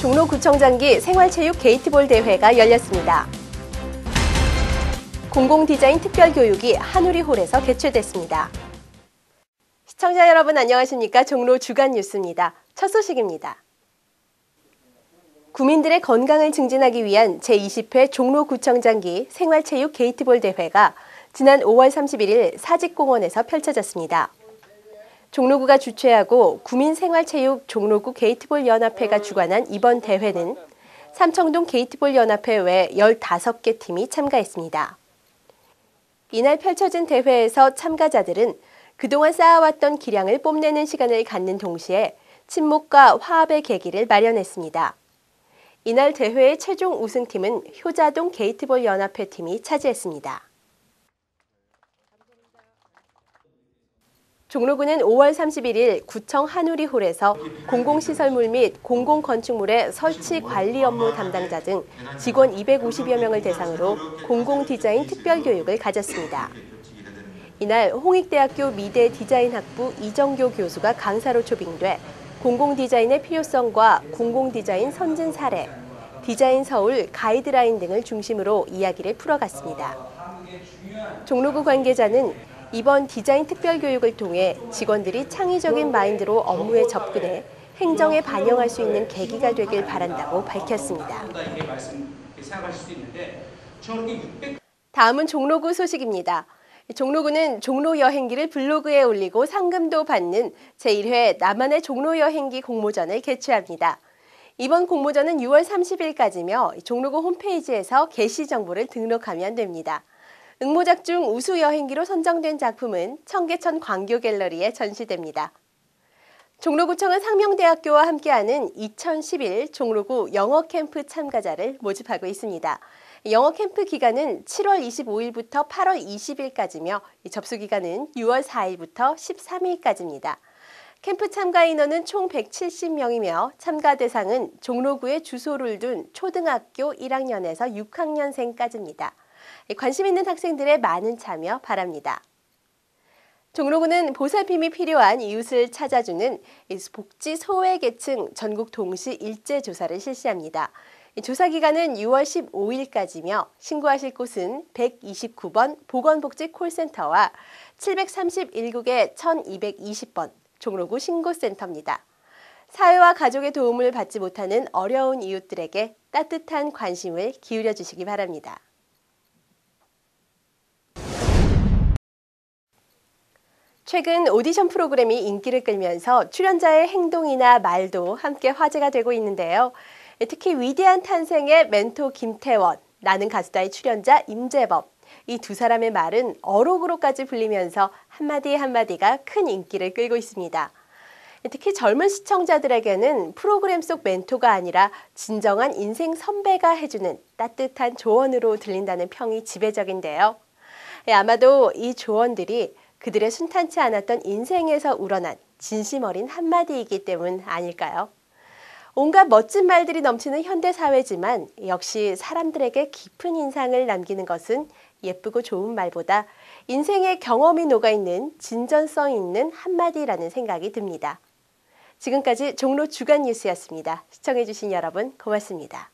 종로구청 장기 생활체육 게이트볼 대회가 열렸습니다. 공공디자인 특별교육이 한우리홀에서 개최됐습니다. 시청자 여러분 안녕하십니까? 종로 주간 뉴스입니다. 첫 소식입니다. 구민들의 건강을 증진하기 위한 제20회 종로구청장기 생활체육 게이트볼 대회가 지난 5월 31일 사직공원에서 펼쳐졌습니다. 종로구가 주최하고 구민생활체육 종로구 게이트볼 연합회가 주관한 이번 대회는 삼청동 게이트볼 연합회 외 15개 팀이 참가했습니다. 이날 펼쳐진 대회에서 참가자들은 그동안 쌓아왔던 기량을 뽐내는 시간을 갖는 동시에 친목과 화합의 계기를 마련했습니다. 이날 대회의 최종 우승팀은 효자동 게이트볼 연합회 팀이 차지했습니다. 종로구는 5월 31일 구청 한우리홀에서 공공시설물 및 공공건축물의 설치 관리 업무 담당자 등 직원 250여 명을 대상으로 공공디자인 특별교육을 가졌습니다. 이날 홍익대학교 미대 디자인학부 이정교 교수가 강사로 초빙돼 공공디자인의 필요성과 공공디자인 선진 사례, 디자인 서울 가이드라인 등을 중심으로 이야기를 풀어갔습니다. 종로구 관계자는 이번 디자인 특별 교육을 통해 직원들이 창의적인 마인드로 업무에 접근해 행정에 반영할 수 있는 계기가 되길 바란다고 밝혔습니다. 다음은 종로구 소식입니다. 종로구는 종로 여행기를 블로그에 올리고 상금도 받는 제1회 나만의 종로 여행기 공모전을 개최합니다. 이번 공모전은 6월 30일까지며 종로구 홈페이지에서 게시 정보를 등록하면 됩니다. 응모작 중 우수 여행기로 선정된 작품은 청계천 광교 갤러리에 전시됩니다. 종로구청은 상명대학교와 함께하는 2011 종로구 영어 캠프 참가자를 모집하고 있습니다. 영어 캠프 기간은 7월 25일부터 8월 20일까지며 접수 기간은 6월 4일부터 13일까지입니다. 캠프 참가 인원은 총 170명이며 참가 대상은 종로구에 주소를 둔 초등학교 1학년에서 6학년생까지입니다. 관심 있는 학생들의 많은 참여 바랍니다. 종로구는 보살핌이 필요한 이웃을 찾아주는 복지 소외계층 전국 동시 일제 조사를 실시합니다. 조사 기간은 6월 15일까지며 신고하실 곳은 129번 보건복지 콜센터와 731국의 1220번 종로구 신고센터입니다. 사회와 가족의 도움을 받지 못하는 어려운 이웃들에게 따뜻한 관심을 기울여 주시기 바랍니다. 최근 오디션 프로그램이 인기를 끌면서 출연자의 행동이나 말도 함께 화제가 되고 있는데요. 특히 위대한 탄생의 멘토 김태원, 나는 가수다의 출연자 임재범, 이 두 사람의 말은 어록으로까지 불리면서 한마디 한마디가 큰 인기를 끌고 있습니다. 특히 젊은 시청자들에게는 프로그램 속 멘토가 아니라 진정한 인생 선배가 해주는 따뜻한 조언으로 들린다는 평이 지배적인데요. 예, 아마도 이 조언들이 그들의 순탄치 않았던 인생에서 우러난 진심 어린 한마디이기 때문 아닐까요? 온갖 멋진 말들이 넘치는 현대 사회지만 역시 사람들에게 깊은 인상을 남기는 것은 예쁘고 좋은 말보다 인생의 경험이 녹아있는 진전성 있는 한마디라는 생각이 듭니다. 지금까지 종로 주간 뉴스였습니다. 시청해주신 여러분 고맙습니다.